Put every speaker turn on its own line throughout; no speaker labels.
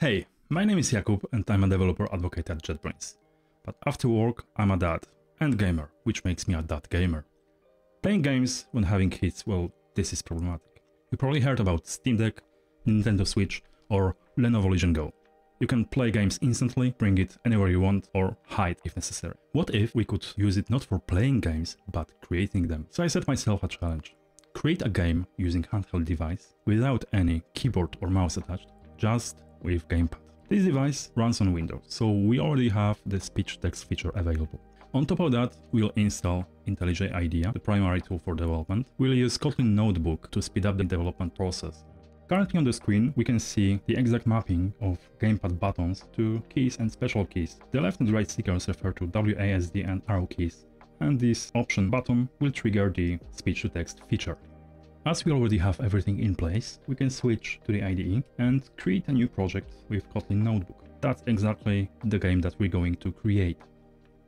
Hey, my name is Jakub and I'm a developer advocate at JetBrains. But after work, I'm a dad and gamer, which makes me a dad gamer. Playing games when having kids, well, this is problematic. You probably heard about Steam Deck, Nintendo Switch, or Lenovo Legion Go. You can play games instantly, bring it anywhere you want, or hide if necessary. What if we could use it not for playing games, but creating them? So I set myself a challenge. Create a game using handheld device without any keyboard or mouse attached, just with gamepad. This device runs on Windows, so we already have the speech-text feature available. On top of that, we'll install IntelliJ IDEA, the primary tool for development. We'll use Kotlin Notebook to speed up the development process. Currently on the screen, we can see the exact mapping of gamepad buttons to keys and special keys. The left and right stickers refer to WASD and arrow keys, and this option button will trigger the speech-to-text feature. As we already have everything in place, we can switch to the IDE and create a new project with Kotlin Notebook. That's exactly the game that we're going to create.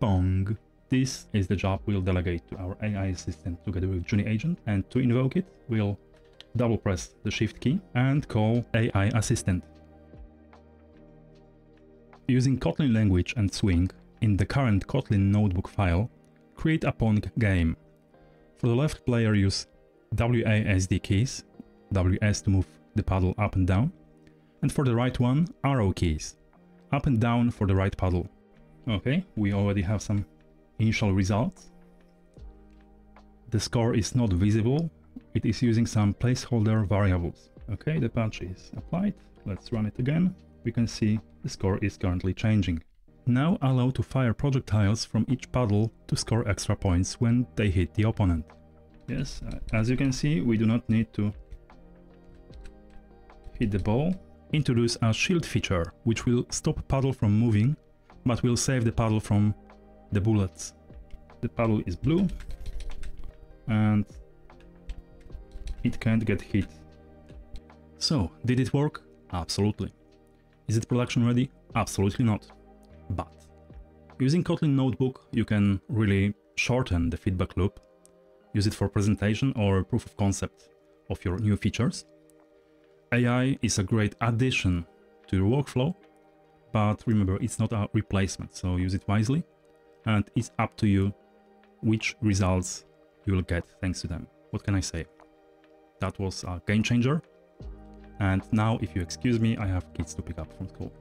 Pong. This is the job we'll delegate to our AI assistant together with Junie Agent, and to invoke it, we'll double press the shift key and call AI assistant. Using Kotlin language and swing, in the current Kotlin notebook file, create a Pong game. For the left player use WASD keys, WS to move the paddle up and down, and for the right one, arrow keys, up and down for the right paddle. Okay, we already have some initial results. The score is not visible, it is using some placeholder variables. Okay, the patch is applied. Let's run it again. We can see the score is currently changing. Now allow to fire projectiles from each paddle to score extra points when they hit the opponent. Yes, uh, as you can see, we do not need to hit the ball. Introduce a shield feature, which will stop paddle from moving, but will save the paddle from the bullets. The paddle is blue, and it can't get hit. So, did it work? Absolutely. Is it production ready? Absolutely not. But using Kotlin Notebook, you can really shorten the feedback loop, use it for presentation or proof of concept of your new features. AI is a great addition to your workflow, but remember, it's not a replacement, so use it wisely, and it's up to you which results you will get thanks to them. What can I say? That was a game changer. And now, if you excuse me, I have kids to pick up from school.